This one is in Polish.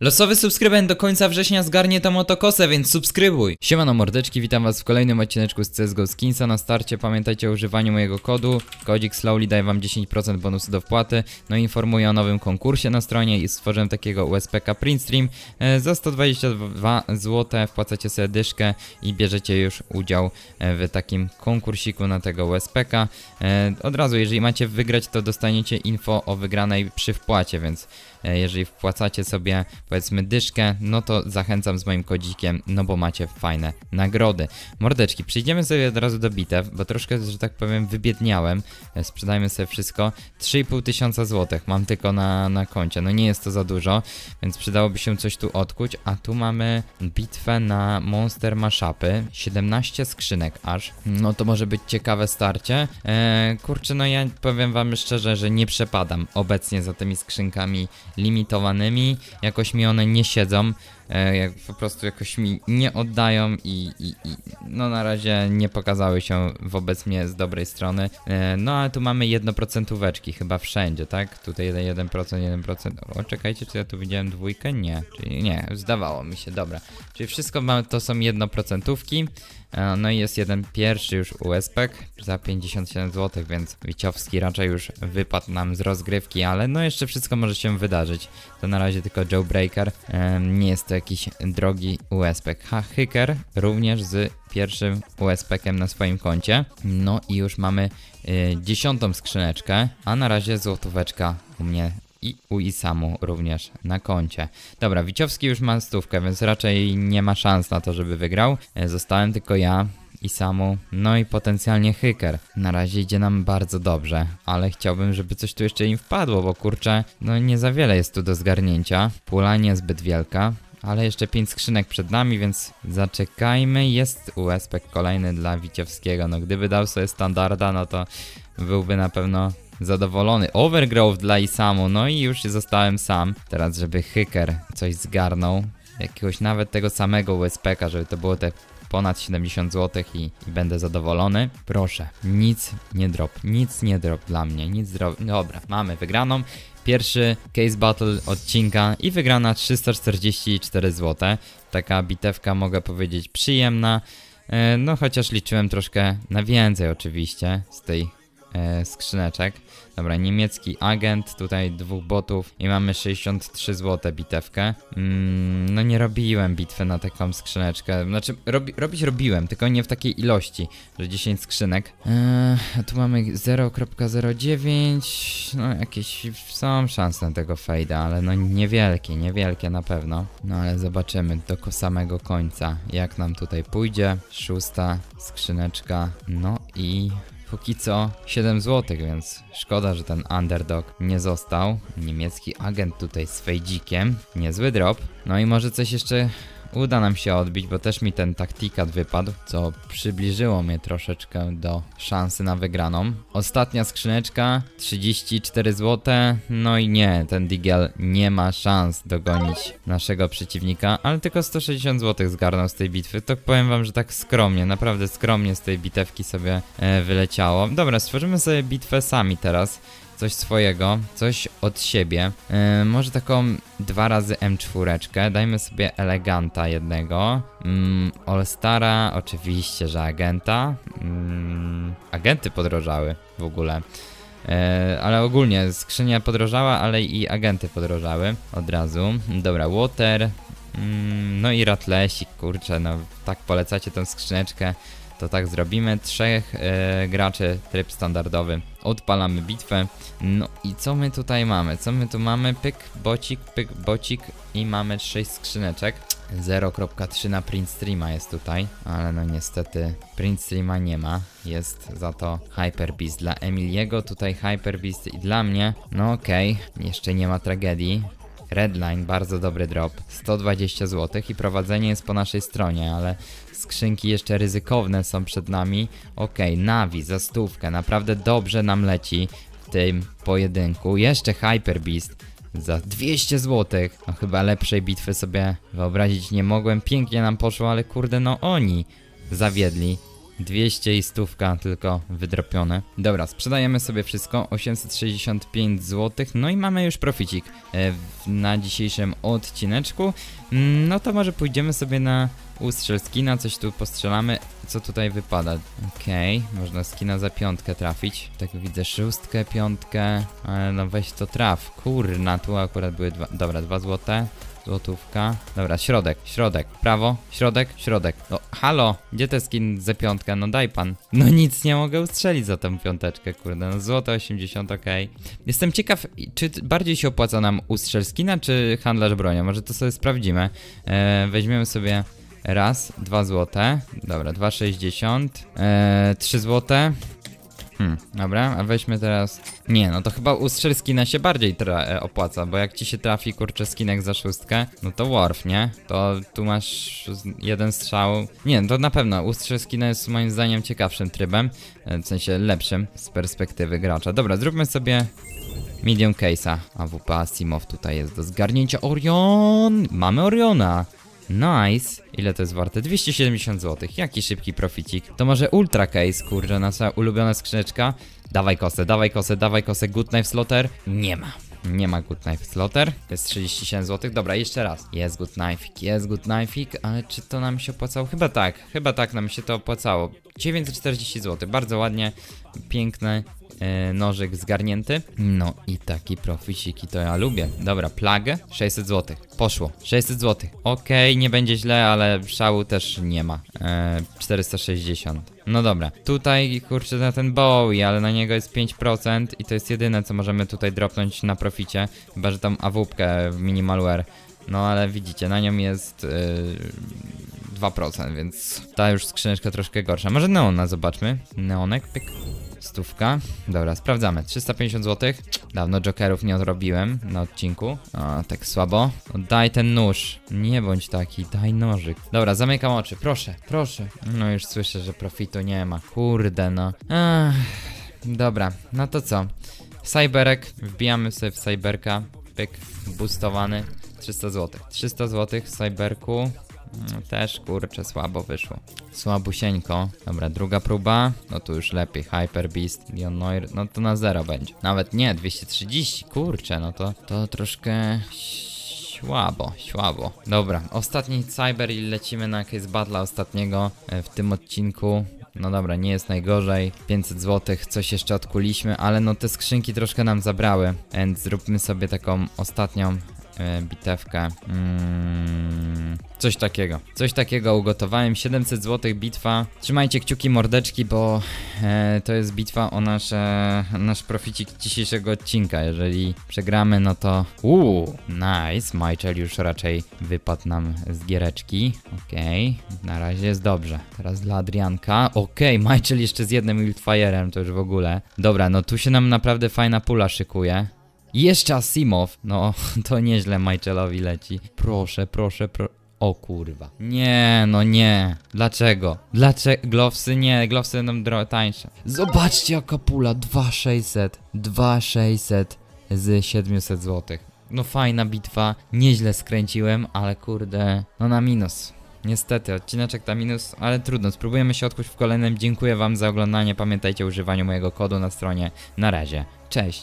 Losowy subskrybent do końca września zgarnie tą motokosę, więc subskrybuj! Siemano mordeczki, witam was w kolejnym odcineczku z CSGO Skinsa. Na starcie pamiętajcie o używaniu mojego kodu. Kodzik Slowly daje wam 10% bonusu do wpłaty. No i informuję o nowym konkursie na stronie i stworzyłem takiego USPK Printstream. E, za 122 zł wpłacacie sobie dyszkę i bierzecie już udział e, w takim konkursiku na tego USPK. E, od razu, jeżeli macie wygrać, to dostaniecie info o wygranej przy wpłacie, więc jeżeli wpłacacie sobie powiedzmy dyszkę, no to zachęcam z moim kodzikiem, no bo macie fajne nagrody. Mordeczki, przejdziemy sobie od razu do bitew, bo troszkę, że tak powiem, wybiedniałem. E, Sprzedajmy sobie wszystko. 3,5 tysiąca złotych mam tylko na, na koncie, no nie jest to za dużo, więc przydałoby się coś tu odkuć, a tu mamy bitwę na Monster Mashupy, 17 skrzynek aż, no to może być ciekawe starcie. E, kurczę, no ja powiem wam szczerze, że nie przepadam obecnie za tymi skrzynkami limitowanymi, jakoś mi one nie siedzą, e, po prostu jakoś mi nie oddają i, i, i no na razie nie pokazały się wobec mnie z dobrej strony. E, no ale tu mamy 1% chyba wszędzie, tak? Tutaj 1%, 1%. O, czekajcie, czy ja tu widziałem dwójkę? Nie, czyli nie, zdawało mi się, dobra. Czyli wszystko mamy, to są 1%. E, No i jest jeden pierwszy już USPek za 57 zł, więc Wiciowski raczej już wypadł nam z rozgrywki, ale no jeszcze wszystko może się wydarzyć. To na razie tylko Joe Breaker, em, nie jest jakiś drogi USPek. Ha, Hyker również z pierwszym USPkiem na swoim koncie. No i już mamy y, dziesiątą skrzyneczkę, a na razie złotóweczka u mnie i u Isamu również na koncie. Dobra, Wiciowski już ma stówkę, więc raczej nie ma szans na to, żeby wygrał. E, Zostałem tylko ja, Isamu, no i potencjalnie Hyker. Na razie idzie nam bardzo dobrze, ale chciałbym, żeby coś tu jeszcze im wpadło, bo kurczę, no nie za wiele jest tu do zgarnięcia. Pula niezbyt wielka. Ale jeszcze 5 skrzynek przed nami, więc zaczekajmy. Jest USP kolejny dla Wiciowskiego. No gdyby dał sobie standarda, no to byłby na pewno zadowolony. Overgrowth dla Isamu, no i już zostałem sam. Teraz, żeby Hyker coś zgarnął. Jakiegoś nawet tego samego USPK, żeby to było te ponad 70 zł i, i będę zadowolony. Proszę, nic nie drop, nic nie drop dla mnie, nic drop. Dobra, mamy wygraną. Pierwszy case battle odcinka i wygrana 344 zł. Taka bitewka mogę powiedzieć przyjemna. E, No chociaż liczyłem troszkę na więcej oczywiście z tej e, skrzyneczek. Dobra, niemiecki agent, tutaj dwóch botów i mamy 63 zł bitewkę. Mm, no nie robiłem bitwy na taką skrzyneczkę, znaczy robi, robić robiłem, tylko nie w takiej ilości, że 10 skrzynek. Eee, tu mamy 0.09, no jakieś są szanse na tego fejda, ale no niewielkie, niewielkie na pewno. No ale zobaczymy do samego końca, jak nam tutaj pójdzie. Szósta skrzyneczka, no i Póki co 7 zł, więc szkoda, że ten underdog nie został. Niemiecki agent tutaj z fejdzikiem. Niezły drop. No i może coś jeszcze uda nam się odbić, bo też mi ten taktikat wypadł, co przybliżyło mnie troszeczkę do szansy na wygraną. Ostatnia skrzyneczka, 34 zł. No i nie, ten Digel nie ma szans dogonić naszego przeciwnika, ale tylko 160 zł zgarnął z tej bitwy. To powiem wam, że tak skromnie, naprawdę skromnie z tej bitewki sobie e, wyleciało. Dobra, stworzymy sobie bitwę sami teraz coś swojego, coś od siebie. Yy, może taką dwa razy M4. Dajmy sobie eleganta jednego. Mm, All-Stara, oczywiście, że agenta. Mm, agenty podrożały w ogóle. E, ale ogólnie skrzynia podrożała, ale i agenty podrożały od razu. Dobra, water. Mm, no i ratlesik, kurczę, no tak polecacie tą skrzyneczkę, to tak zrobimy. Trzech e, graczy, tryb standardowy. Odpalamy bitwę. No i co my tutaj mamy? Co my tu mamy? Pyk, bocik, pyk, bocik i mamy 6 skrzyneczek. 0.3 na print streama jest tutaj, ale no niestety print streama nie ma. Jest za to Hyper Beast dla Emiliego, tutaj Hyper Beast i dla mnie. No okej, jeszcze nie ma tragedii. Redline, bardzo dobry drop, 120 zł i prowadzenie jest po naszej stronie, ale skrzynki jeszcze ryzykowne są przed nami. Okej, Navi za stówkę, naprawdę dobrze nam leci w tym pojedynku. Jeszcze Hyper Beast za 200 zł. No chyba lepszej bitwy sobie wyobrazić nie mogłem. Pięknie nam poszło, ale kurde, no oni zawiedli. 200 i stówka tylko wydropione. Dobra, sprzedajemy sobie wszystko, 865 zł, no i mamy już proficik e, na dzisiejszym odcineczku. Mm, No to może pójdziemy sobie na ustrzel skina, coś tu postrzelamy. Co tutaj wypada? Okej, można skina za piątkę trafić. Tak widzę szóstkę, piątkę, ale no weź to traf. Kurna, tu akurat były dwa, dobra, dwa złote. Złotówka. Dobra, środek, środek, prawo, środek, środek. No, halo, gdzie te skin za piątkę? No daj pan. No nic nie mogę ustrzelić za tą piąteczkę, kurde. No złote 80, okej. Jestem ciekaw, czy bardziej się opłaca nam ustrzel skina, czy handlarz bronią? Może to sobie sprawdzimy. E, weźmiemy sobie raz, dwa złote. Dobra, 2,60. E, 3 złote. Hmm, dobra, a weźmy teraz... Nie, no to chyba ustrzel skina się bardziej tra- e, opłaca, bo jak ci się trafi kurczę skinek za szóstkę, no to warf, nie? To tu masz jeden strzał... Nie, to na pewno ustrzel skina jest moim zdaniem ciekawszym trybem, e, w sensie lepszym z perspektywy gracza. Dobra, zróbmy sobie medium case'a. AWP Asimov tutaj jest do zgarnięcia. Orion! Mamy Oriona! Nice. Ile to jest warte? 270 zł. Jaki szybki proficik. To może Ultra Case, kurczę, nasza ulubiona skrzyneczka. Dawaj kosę, dawaj kosę, dawaj kosę. Good Knife Slaughter? Nie ma. Nie ma Good Knife Slaughter. Jest 37 zł. Dobra, jeszcze raz. Jest Good Knife, jest Good Knife, ale czy to nam się opłacało? Chyba tak, chyba tak nam się to opłacało. 940 zł. Bardzo ładnie, piękny e, nożyk zgarnięty. No i taki proficik i to ja lubię. Dobra, plagę 600 zł. Poszło. 600 zł. Okej, nie będzie źle, ale szału też nie ma. E, 460. No dobra. Tutaj kurczę na ten Bowie, ale na niego jest 5% i to jest jedyne co możemy tutaj dropnąć na proficie. Chyba, że tam AWP w minimalware. No ale widzicie, na nią jest yy, 2%, więc ta już skrzyneczka troszkę gorsza. Może Neona zobaczmy. Neonek, pyk. Stówka. Dobra, sprawdzamy. 350 zł. Dawno jokerów nie odrobiłem na odcinku. O, tak słabo. Daj ten nóż. Nie bądź taki, daj nożyk. Dobra, zamykam oczy. Proszę, proszę. No już słyszę, że profitu nie ma. Kurde no. Dobra, no to co? Cyberek. Wbijamy sobie w Cyberka. Pyk, boostowany. 300 zł. 300 zł w Cyberku. No, Też kurczę słabo wyszło. Słabusieńko. Dobra, druga próba. No tu już lepiej. Hyper Beast, Leon Noir. No to na zero będzie. Nawet nie, 230. Kurczę, no to, to troszkę słabo, słabo. Dobra, ostatni Cyber i lecimy na case battle ostatniego e, w tym odcinku. No dobra, nie jest najgorzej. 500 zł, coś jeszcze odkuliśmy, ale no te skrzynki troszkę nam zabrały. Więc zróbmy sobie taką ostatnią bitewkę. Mm, coś takiego. Coś takiego ugotowałem. 700 zł bitwa. Trzymajcie kciuki mordeczki, bo e, to jest bitwa o nasze, nasz proficik dzisiejszego odcinka. Jeżeli przegramy, no to. Uuu, nice. Michael już raczej wypadł nam z giereczki. Okej, na razie jest dobrze. Teraz dla Adrianka. Okej, Michael jeszcze z jednym Wildfire'em, to już w ogóle. Dobra, no tu się nam naprawdę fajna pula szykuje. Jeszcze Asimov. No, to nieźle Michaelowi leci. Proszę, proszę, pro... O kurwa. Nie, no nie. Dlaczego? Dlaczego? Glowsy nie, glowsy będą tańsze. Zobaczcie jaka pula. 2600. 2600 z 700 zł. No fajna bitwa. Nieźle skręciłem, ale kurde. No na minus. Niestety, odcineczek na minus, ale trudno, spróbujemy się odkuć w kolejnym. Dziękuję wam za oglądanie, pamiętajcie o używaniu mojego kodu na stronie. Na razie, cześć!